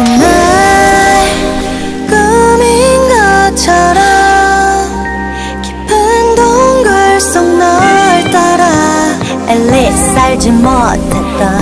마치 날 꿈인 것처럼 깊은 동굴 속 널 따라 엘리스 알지 못했던